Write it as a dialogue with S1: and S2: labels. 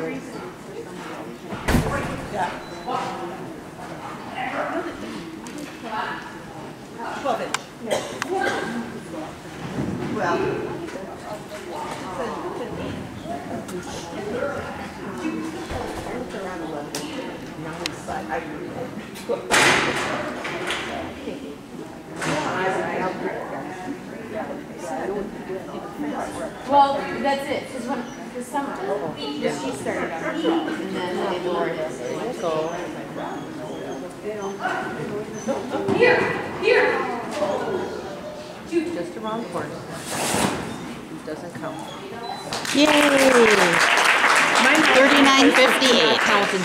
S1: 12 inch. Well, around 11. Now inside, I that's it, because when, this summer, she started on her show, and then they lowered it. Here, here.
S2: Just a wrong course. Doesn't count.
S3: Yay! Thirty-nine fifty-eight.
S2: Count in